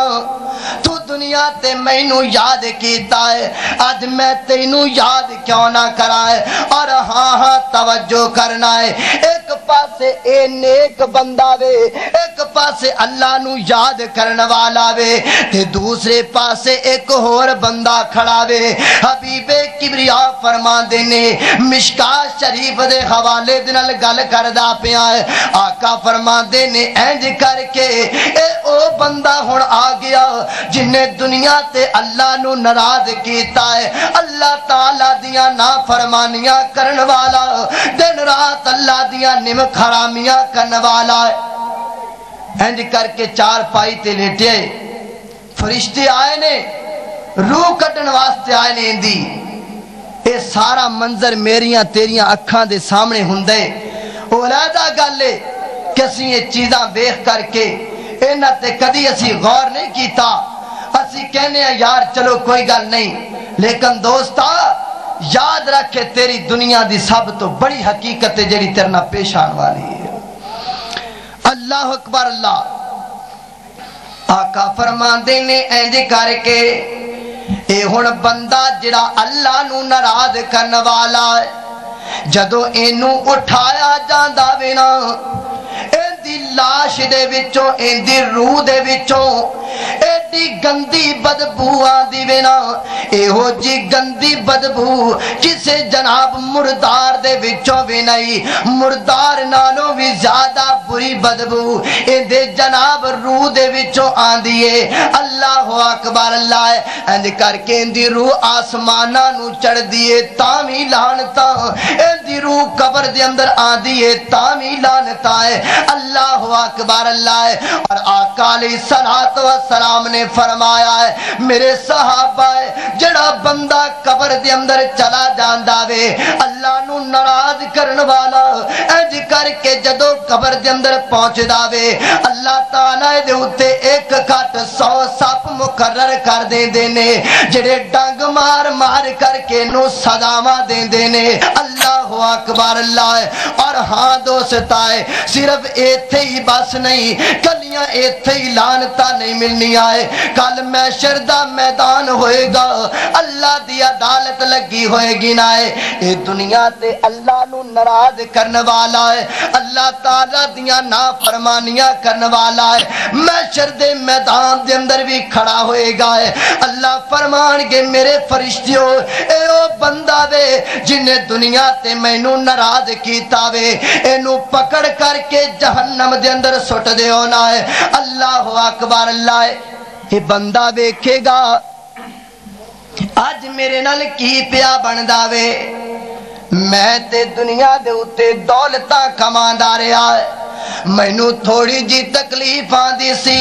तू दुनिया ते मैनू याद किया है। अज मैं तेनू याद क्यों ना करा है? और हाँ हाँ तवज्जो करना है। एक पासे ए नेक बंदा वे, एक पासे अल्लाह नु याद करने वाला वे, ते दूसरे पासे एक होर बंदा खड़ा वे। हबीबे किबरिया फरमांदे ने मिशका शरीफ दे हवाले दे नाल गल करदा पिया है। आका फरमांदे ने इंज करके ए ओ बंदा हुण आ गया जिन्ने दुनिया ते अल्लाह नु नाराज़ कीता है अल्लाह ताला दियाँ नाफरमानियाँ करन वाला दिन रात अल्लाह दियाँ निम खरामियाँ करन वाला है इंज करके चार पाई ते लेटे फरिश्ते आए ने रूह कटन वास्ते आए ने इंदी ए सारा मंजर मेरिया तेरिया अखां दे सामने होंगे ओलैदा गल है ਅਸੀਂ ਇਹ ਚੀਜ਼ਾਂ ਵੇਖ ਕਰਕੇ ਇਹਨਾਂ ਤੇ ਕਦੀ ਅਸੀਂ ਗੌਰ ਨਹੀਂ ਕੀਤਾ ਅਸੀਂ ਕਹਿੰਦੇ ਆ ਯਾਰ ਚਲੋ ਕੋਈ ਗੱਲ ਨਹੀਂ ਲੇਕਿਨ ਦੋਸਤਾ ਯਾਦ ਰੱਖੇ ਤੇਰੀ ਦੁਨੀਆ ਦੀ ਸਭ ਤੋਂ ਬੜੀ ਹਕੀਕਤ ਹੈ ਜਿਹੜੀ ਤੇਰੇ ਨਾਲ ਪੇਸ਼ ਆਉਣ ਵਾਲੀ ਹੈ ਅੱਲਾਹੁ ਅਕਬਰ ਅੱਲਾਹ ਆਕਾ ਫਰਮਾਉਂਦੇ ਨੇ ਇੰਜ ਕਰਕੇ ਇਹ ਹੁਣ ਬੰਦਾ ਜਿਹੜਾ ਅੱਲਾ ਨੂੰ ਨਾਰਾਜ਼ ਕਰਨ ਵਾਲਾ ਹੈ ਜਦੋਂ ਇਹਨੂੰ ਉਠਾਇਆ ਜਾਂਦਾ ਵੇ ਨਾ ਇਹਦੀ ਲਾਸ਼ ਦੇ ਵਿੱਚੋਂ ਇਹਦੀ ਰੂਹ ਦੇ ਵਿੱਚੋਂ ਐਡੀ ਗੰਦੀ ਬਦਬੂ ਆਂਦੀ ਵੇ ਨਾ ਇਹੋ ਜੀ ਗੰਦੀ ਬਦਬੂ ਕਿਸੇ ਜਨਾਬ ਮੁਰਦਾਰ ਦੇ ਵਿੱਚੋਂ ਵੀ ਨਹੀਂ ਮੁਰਦਾਰ ਨਾਲੋਂ ਵੀ ਜ਼ਿਆਦਾ ਬੁਰੀ ਬਦਬੂ ਇਹਦੇ ਜਨਾਬ ਰੂਹ ਦੇ ਵਿੱਚੋਂ ਆਂਦੀ ਏ ਅੱਲਾਹੁ ਅਕਬਰ ਅੱਲਾਹ ਹੈ ਇੰਜ ਕਰਕੇ ਇਹਦੀ ਰੂਹ ਆਸਮਾਨਾਂ ਨੂੰ ਚੜਦੀ ਏ ਤਾਂ ਵੀ ਲਾਨਤਾਂ ਇਹਦੀ ਰੂਹ ਕਬਰ ਦੇ ਅੰਦਰ ਆਂਦੀ ਏ ਤਾਂ ਵੀ ਲਾਨਤਾਂ ਹੈ अल्लाह अकबर, अल्लाह है। और आका सलात सलाम ने फरमाया है, मेरे सहाबा है, जड़ा बंदा कबर दे अंदर चला जांदा वे, अल्लाह नाराज़ करन वाला इंज करके जदों कबर दे अंदर पहुंचदा वे, अल्लाह ताला दे उत्ते एक घट 100 सप मुकर्रर कर देंदे ने, जेड़े डंग मार मार करके नु सजावां देंदे ने। अल्लाह अकबर, अल्लाह और हाँ दोस्त आए सिर्फ़ इथे ही बस नहीं। कलियाँ इथे ही लानता नहीं मिलनी आए। कल मैशर दा मैदान होएगा। अल्लाह दी अदालत लगी होएगी ना ये दुनिया ते अल्लाह नाराज़ करने वाला है अल्लाह ताला दिया ना फरमानियाँ करने वाला है मैशर दे मैदान दे अंदर भी खड़ा होएगा है अल्लाह फरमानगे, मेरे फरिश्तियों, ए ओ बंदा वे, जिन्हें दुनिया ते मैनू नाराज़ किया वे एनू पकड़ करके जहनम अंदर सुट देना है। अल्लाह अकबर, अल्लाह ये बंदा वेखेगा अज मेरे नाल की पिया बनदा वे मैं ते दुनिया दे उत्ते दौलता कमांदा रहा मैनू थोड़ी जी तकलीफ़ आती सी।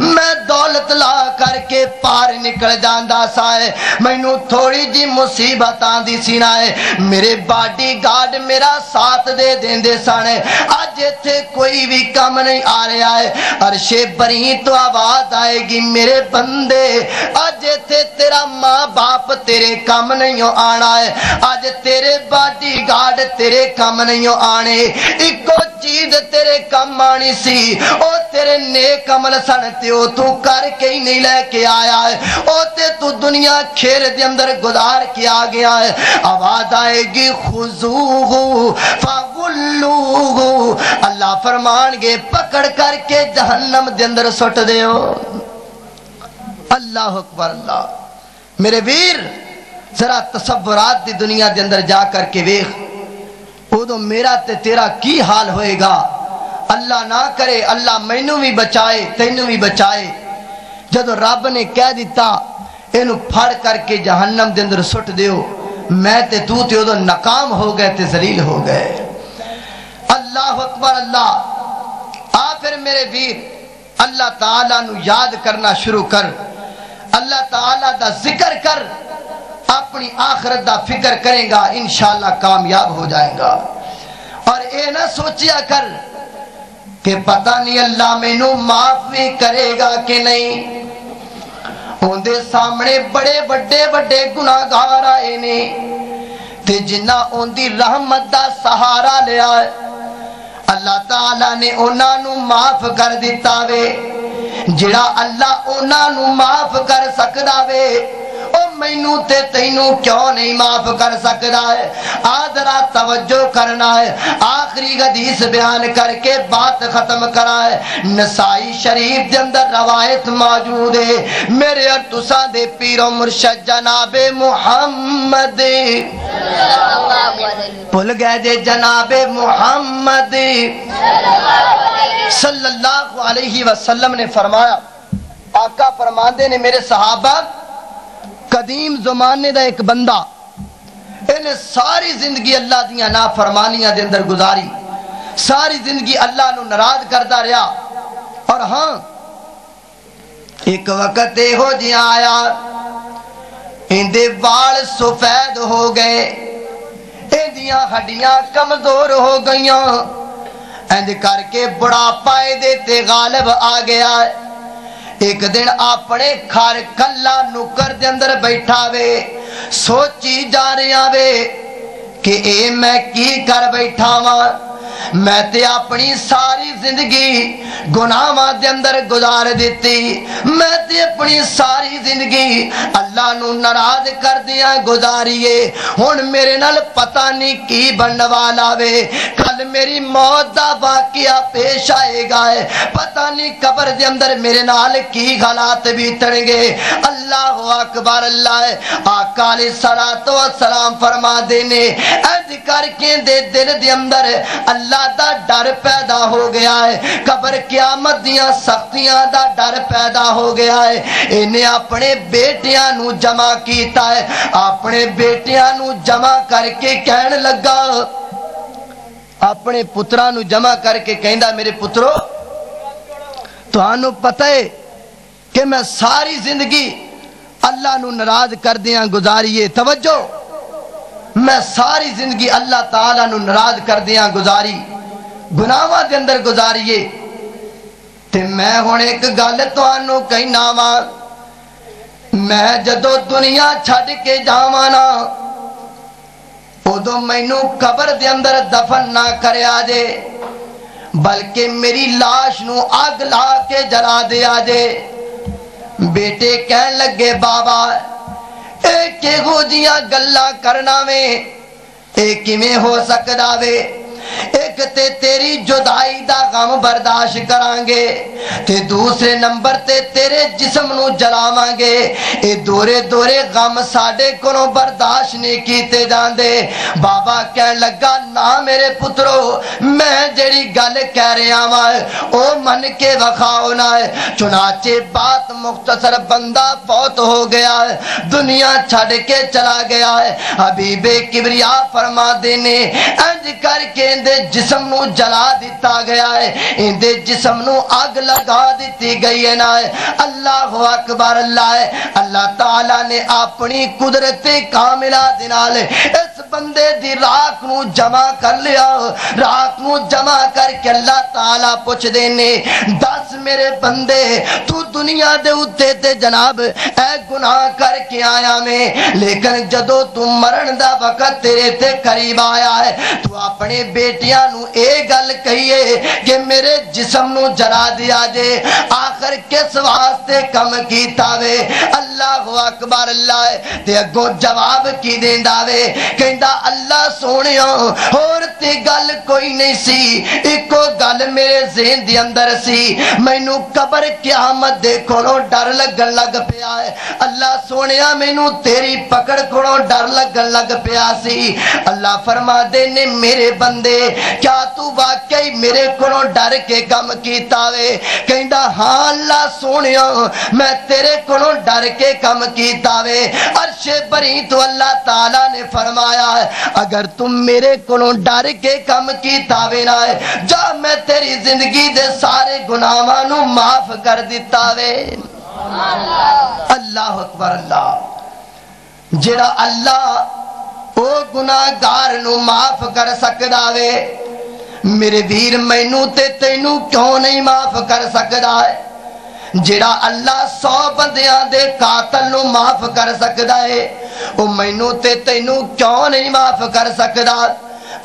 मैं दौलत ला करके पार निकल जाता सा मैनू थोड़ी जी मुसीबत आती सी ना है मेरे बाडी गार्ड मेरा साथ दे देंदे सन अज इथे कोई भी कम नहीं आ रहा है अरशे बरी तो आवाज़ आएगी मेरे बंदे। अज इथे तेरा माँ बाप तेरे कम नहीं आना है अज तेरे बा... बाडी गार्ड तेरे कम नहीं आने इको चीज़ तेरे कम आनी सी ओ तेरे ने कमल सन ते ओ तू करके ही नहीं लेके आया है ओ ते तू दुनिया खेर दे अंदर गुजार के आ गया है आवाज़ आएगी खुजूहू फागुल्लूहू अल्लाह फरमान गे पकड़ करके जहन्नम दे अंदर सुट दियो अल्लाह अकबर अल्लाह मेरे वीर जरा तस्वरात की दुनिया के अंदर जा करके वेख। उदो मेरा ते तेरा की हाल होएगा? अल्लाह ना करे, अल्लाह मैनू भी बचाए, तेनू भी बचाए। जो रब ने कह दिता इन फड़ करके जहन्नम के अंदर सुट दो मैं ते तू ते उदो नाकाम हो गए ते जलील हो गए। अल्लाह अकबर, अल्लाह। आ फिर मेरे वीर, अल्लाह ताला याद करना शुरू कर। अल्लाह ताला दा ज़िक्र कर। अपनी आखरत का फ़िक्र करेगा इंशाला कामयाब हो जाएगा। और ये ना सोचिया कर कि पता नहीं अल्लाह मैनू माफ़ भी करेगा कि नहीं। उनके सामने बड़े बड़े बड़े गुनागार आए ने जिन्ना उनकी रहमत का सहारा लिया अल्लाह ताला ने उन्होंने माफ़ कर दिता वे। जिड़ा अल्लाह उन्होंने माफ़ कर सकता वे मैनू ते तेनू क्यों नहीं माफ़ कर सकता है? आदरा तवज्जो करना है। आखिरी हदीस बयान करके बात खत्म करा है। नसाई शरीफ के अंदर रवायत मौजूद है। मेरे और तुसा दे पीरो मुर्शद जनाबे मुहम्मद। भूल गए जे जनाबे मुहम्मद। सल्लल्लाहु अलैहि वसल्लम ने फरमाया, आका फरमाते ने, मेरे सहाबा कदीम जमाने का एक बंदा, इन्हें सारी ज़िंदगी अल्लाह दिया ना फरमानिया के अंदर गुजारी, सारी ज़िंदगी अल्लाह नाराज़ करता रहा। और हाँ एक वक्त एहो जिहा आया, इंदे वाल सफ़ेद हो गए, इंदिया हड्डियाँ कमज़ोर हो गईया। इंज करके बुढ़ापा दे ते गालिब आ गया। एक दिन अपने घर कला नुकर दे अंदर बैठा वे, सोची जा रहा वे कि ए मैं की कर बैठा वा। मैं ते अपनी सारी ज़िंदगी गुनाहों दे अंदर गुजार दी मैं ते अपनी सारी ज़िंदगी अल्लाह नु नाराज़ कर दिया गुजारिए। हुन मेरे नाल पता नहीं की बनने वाला वे। कल मेरी मौत दा वाकया पेश आएगा है पता नहीं कबर दे अंदर मेरे नाल की हालात बीतणगे। अल्लाह अकबर, अल्लाह आका ने सलातो सलाम फरमा देने करके दे दिल दे अंदर अल्लाह अल्लाह का डर पैदा हो गया है। कबर क्यामत दिया सख्तियाँ का डर पैदा हो गया है। इन्हें अपने बेटिया जमा किया है। अपने बेटिया जमा करके कह लगा, अपने पुत्रा जमा करके कहता मेरे पुत्रो तो पता है कि मैं सारी ज़िंदगी अल्लाह नाराज़ कर दिया गुजारीए तवज्जो। मैं सारी ज़िंदगी अल्लाह ताला नाराज़ कर दिया गुजारी, गुनावा के अंदर गुजारीए। ते मैं हूँ एक गल तू कहना वा, मैं जदों दुनिया छड़ के जावा ना, उदो मैनू कबर के अंदर दफन ना कर जे, बल्कि मेरी लाश न अग ला के जला दिया जे। बेटे कह लगे बाबा ਇਹ ਕਿਹੋ ਜੀਆਂ ਗੱਲਾਂ ਕਰਨਾ ਵੇ ਇਹ ਕਿਵੇਂ ਹੋ ਸਕਦਾ ਵੇ एक ते तेरी जुदाई का गम बर्दाश्त करांगे, ते दूसरे नंबर ते तेरे जिसम जलावे ये ए दोरे दोरे गम साडे को बर्दाश्त नहीं कीते जाते बाबा कह लगा, ना मेरे पुत्रो, मैं जेड़ी गल कह रहा वा, ओ मन के वखाओ ना। चुनाचे बात मुख्तसर बंदा बहुत हो गया है दुनिया छड़ के चला गया। है अभी बेकिबरिया फरमा देने इंज करके ਇਹਦੇ ਜਿਸਮ ਨੂੰ ਜਲਾ ਦਿੱਤਾ ਗਿਆ ਹੈ ਇਹਦੇ ਜਿਸਮ ਨੂੰ ਅੱਗ ਲਗਾ ਦਿੱਤੀ ਗਈ ਹੈ ਨਾ ਅੱਲਾਹੁ ਅਕਬਰ ਅੱਲਾਹ ਹੈ ਅੱਲਾਹ ਤਾਲਾ ਨੇ ਆਪਣੀ ਕੁਦਰਤ ਕਾਮਿਲਾ ਦੇ ਨਾਲ ਇਸ ਬੰਦੇ ਦੀ ਰਾਖ ਨੂੰ ਜਮਾ ਕਰ ਲਿਆ ਰਾਖ ਨੂੰ ਜਮਾ ਕਰਕੇ ਅੱਲਾਹ ਤਾਲਾ ਪੁੱਛਦੇ ਨੇ ਦੱਸ ਮੇਰੇ ਬੰਦੇ ਤੂੰ ਦੁਨੀਆ ਦੇ ਉੱਤੇ ਤੇ ਜਨਾਬ ਐ ਗੁਨਾਹ ਕਰਕੇ ਆਇਆ ਮੈਂ ਲੇਕਿਨ ਜਦੋਂ ਤੂੰ ਮਰਨ ਦਾ ਵਕਤ ਤੇਰੇ ਤੇ ਕਰੀਬ ਆਇਆ ਹੈ ਤੂੰ ਆਪਣੇ बेटिया गल कही के मेरे जिसम न जरा दिया जे। आखिर किस वास्ते कम किया वे? अल्लाह अकबर, अल्लाह ते अगो जवाब की देंदा वे? कहंदा, अल्लाह सोने और ते गल कोई नहीं सी। इको गल मेरे जेन दे अंदर सी। मैनू कबर क्यामत दे कोलों डर लगन लग पिया है अल्लाह सोने मैनू तेरी पकड़ कोलों डर लगन लग पिया सी। अल्लाह फरमा दे ने, मेरे बंदे दे। क्या तू वाकई मेरे को डर के कम किया वे? कहता हाँ, अल्लाह सोने मैं तेरे को डर के कम किया वे। अर्शे भरी तो अल्लाह तला ने फरमाया, अगर तुम मेरे को डर के कम किया वे ना, जा मैं तेरी ज़िंदगी दे सारे गुनावान माफ़ कर दिता वे। अल्लाह अकबर, अल्लाह। जेड़ा अल्लाह ओ गुनागार नु माफ़ कर सकदा वे। मेरे वीर, मैनू ते तैनू क्यों नहीं माफ़ कर सकदा है? जेड़ा अल्लाह सौ बंदियाँ दे कातल नु माफ़ कर सकदा है, ओ मैनू ते तैनू क्यों नहीं माफ़ कर सकदा?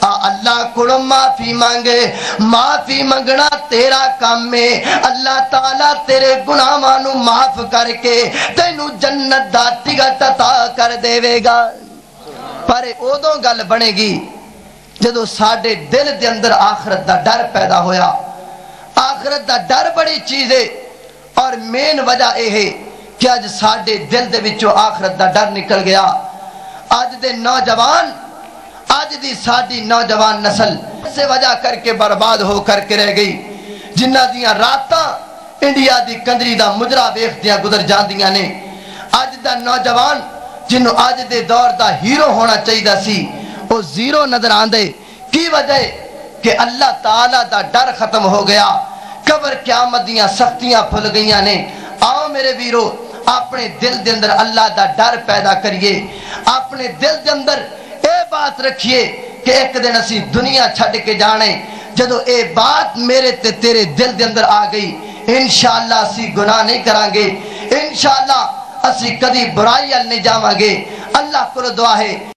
अल्लाह को माफ़ी मांगे, माफ़ी मंगना तेरा काम है। अल्लाह ताला तेरे गुनाह माफ़ करके तेनू जन्नत का टिकट अता कर देवेगा। पर उदो गल बनेगी जो साडे दिल के अंदर आखरत का डर पैदा होया। आखरत का डर बड़ी चीज़ है, और मेन वजह यह है कि अज साडे दिल के आखरत का डर निकल गया। अज के नौजवान अज की साड़ी नौजवान नस्ल इस वजह करके बर्बाद हो करके रह गई, जिन्हों दात इंडिया की कंजरी का मुजरा वेखद गुजर जा अज का नौजवान जिन्हों अज के दौर का हीरो होना चाहिए सी, वो ज़ीरो नज़र आते की वजह? कि अल्लाह तला का डर खत्म हो गया। कबर क्यामत दख्तियाँ फुल गई ने। आओ मेरे वीरो, अपने दिल के अंदर अल्लाह का डर पैदा करिए। अपने दिल के अंदर ये बात रखिए कि एक दिन असी दुनिया छड़ के जाने। जो ये बात मेरे ते तेरे दिल के अंदर आ गई इन शाह असी गुनाह नहीं करा इन शाह असि कदी बुराई अल नहीं जावे अल्लाह को दुआ है।